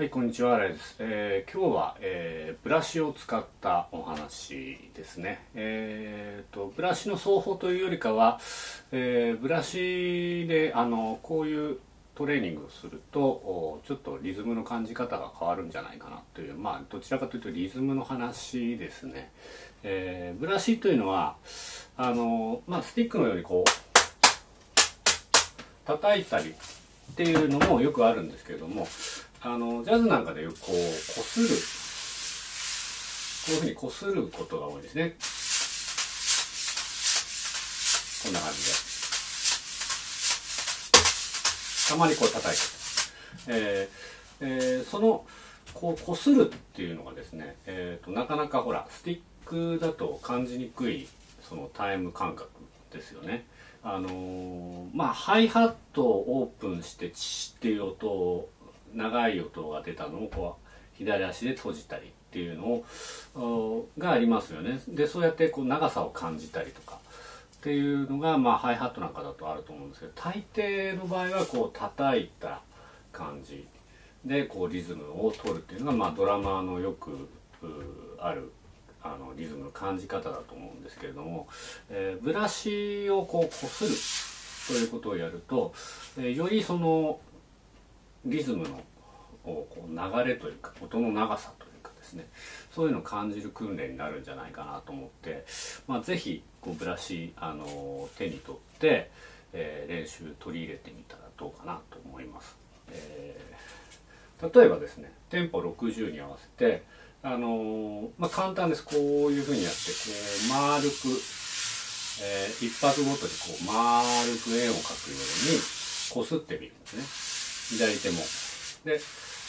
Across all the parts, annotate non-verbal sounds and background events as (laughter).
はい、こんにちは、新井です。えー今日は、えーブラシを使ったお話ですね。えーと、ブラシの奏法というよりかは、えーブラシで、あの、こういうトレーニングをすると、ちょっとリズムの感じ方が変わるんじゃないかなという、まあ、どちらかというとリズムの話ですね。えブラシというのは、あの、まあ、スティックのようにこう、叩いたりっていうのもよくあるんですけれどもあのジャズなんかでよくこうこする。こういうふうにこすることが多いですね。こんな感じで。たまにこう叩いて。えーえーそのこうこするっていうのがですね、えー、となかなかほらスティックだと感じにくいそのタイム感覚ですよね。あのーまあハイハットをオープンしてチッっていう音を長い音が出たのをこう左足で閉じたりっていうのをがありますよね。でそうやってこう長さを感じたりとかっていうのが、まあ、ハイハットなんかだとあると思うんですけど大抵の場合はこう叩いた感じ。でこうリズムを取るっていうのが、まあ、ドラマーのよくあるあのリズムの感じ方だと思うんですけれども、えーブラシをこうこするということをやると、えーよりそのリズムのこう流れというか音の長さというかですねそういうのを感じる訓練になるんじゃないかなと思って、まあ、ぜひこうブラシ、あの手に取って、えー練習取り入れてみたらどうかなと思います。えー例えばですねテンポ60に合わせて、あのまあ、簡単ですこういうふうにやってこう丸く、えー一拍ごとにこう丸く円を描くようにこすってみるんですね左手も。で、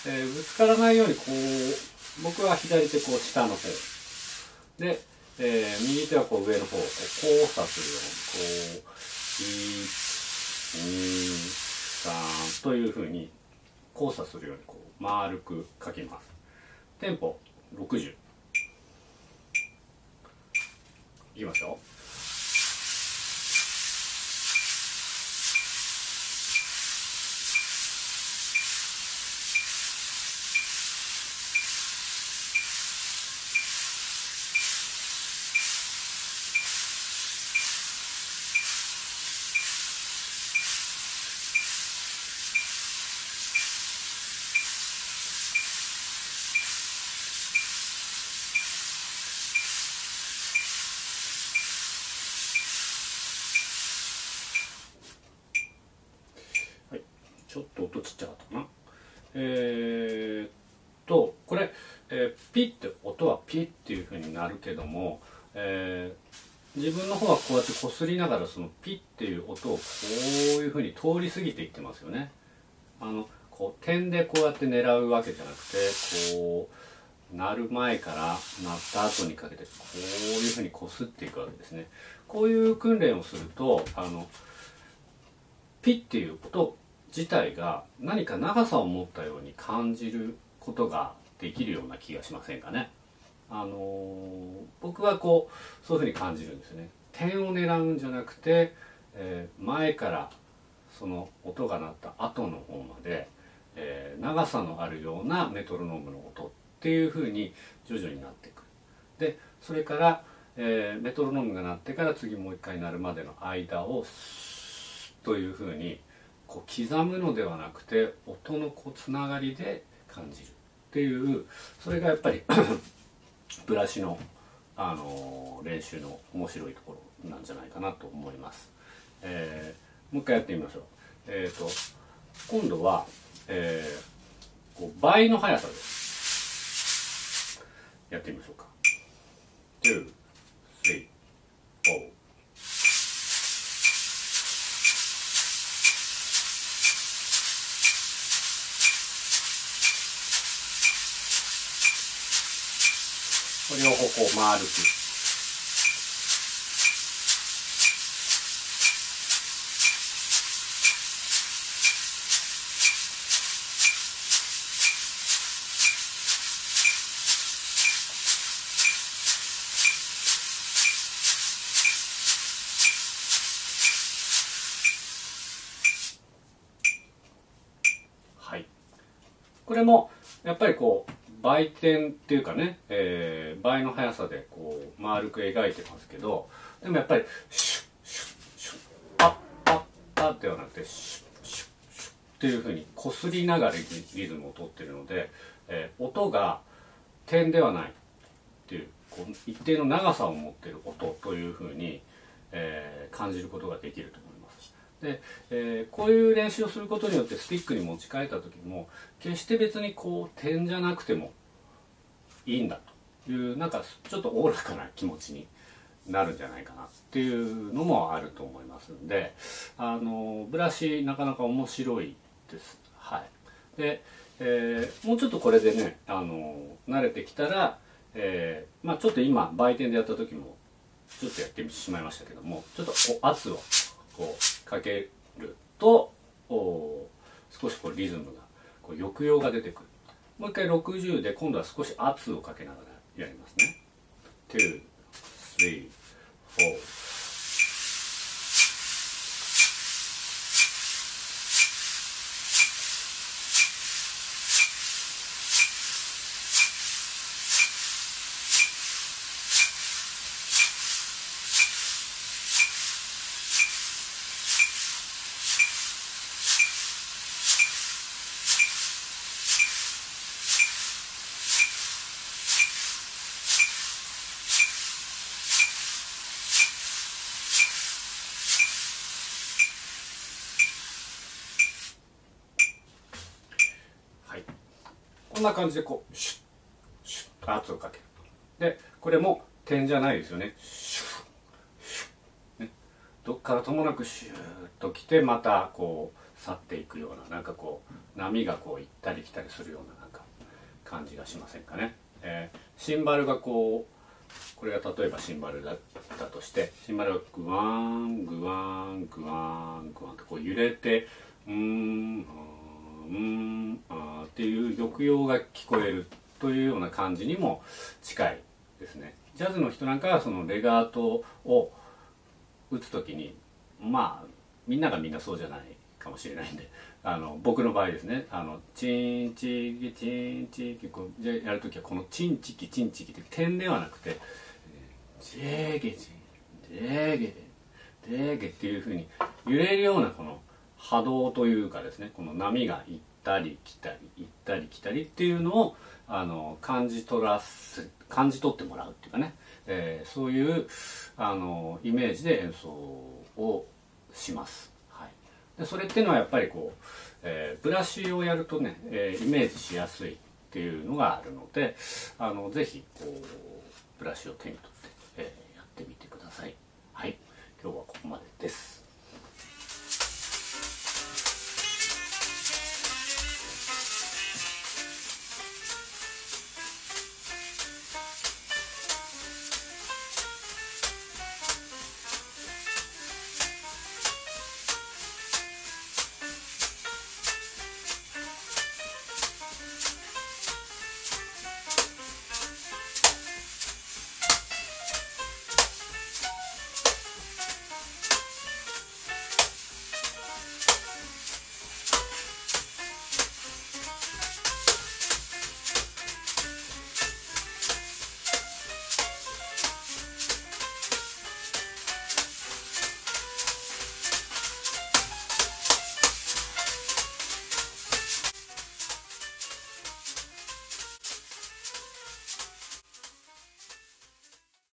えーぶつからないようにこう僕は左手こう下の方。で、えー右手はこう上の方こう交差するようにこう123というふうに交差するようにこう丸く書きます。テンポ60いきますよはいちょっと音ちっちゃかったかなえー、っとこれ、えーピッて音はピッっていう風になるけども、えー自分の方はこうやってこすりながらそのピッっていう音をこういう風に通り過ぎていってますよね。あのこう点でこうやって狙うわけじゃなくてこう鳴る前から鳴った後にかけてこういう風にこすっていくわけですね。こういう訓練をするとあのピッっていう音自体が何か長さを持ったように感じることができるような気がしませんかね。あのー僕はこうそういうふうに感じるんですよね。点を狙うんじゃなくて、えー前からその音が鳴った後の方まで、えー長さのあるようなメトロノームの音っていうふうに徐々になっていく。でそれから、えーメトロノームが鳴ってから次もう一回鳴るまでの間をスッというふうにこう刻むのではなくて音のこうつながりで感じるっていうそれがやっぱり (clears throat) ブラシの、あのー練習の面白いところなんじゃないかなと思います。えーもう一回やってみましょう。えー、と今度は、えーこう倍の速さです。やってみましょうか。2 3 4両方こう丸く。はい。これもやっぱりこう倍点っていうかね、えー、倍の速さでこう丸く描いてますけどでもやっぱりシュッシュッシュッパッパッパッではなくてシュッシュッシュッっていうふうにこすりながらリズムを取ってるので、えー、音が点ではないっていうこう一定の長さを持ってる音というふうに、えー、感じることができると思います。で、えー、こういう練習をすることによってスティックに持ち替えた時も決して別にこう点じゃなくてもいいんだというなんかちょっとおおらかな気持ちになるんじゃないかなっていうのもあると思いますんであのブラシなかなか面白いです。はい、で、えー、もうちょっとこれでねあの慣れてきたら、えー、まあ、ちょっと今売店でやった時もちょっとやってしまいましたけどもちょっと圧をこうかけると少しこうリズムがこう抑揚が出てくる。もう一回60で今度は少し圧をかけながらやりますね。2 3 4んな感じでこうシュッシュッと圧をかけるでこれも点じゃないですよね。シュッシュッ、ね、どっからともなくシューッときてまたこう去っていくようななんかこう波がこう行ったり来たりするようななんか感じがしませんかね、えー、シンバルがこうこれが例えばシンバルだったとしてシンバルがグワングワングワングワンとこう揺れてうーんうんあっていう抑揚が聞こえるというような感じにも近いですね。ジャズの人なんかはそのレガートを打つ時にまあみんながみんなそうじゃないかもしれないんで (laughs) あの僕の場合ですね。あのチンチキチンチキこうやる時はこのチンチキチンチキって点ではなくてチェーゲチンデゲデゲっていうふうに揺れるようなこの波動というかですねこの波が行ったり来たり行ったり来たりっていうのをあの感じ取らす感じ取ってもらうっていうかね、えー、そういうあのイメージで演奏をします。はい、でそれっていうのはやっぱりこう、えー、ブラシをやるとね、えー、イメージしやすいっていうのがあるのであのぜひこうブラシを手に取って、えやってみてください。はい、今日はここまでです。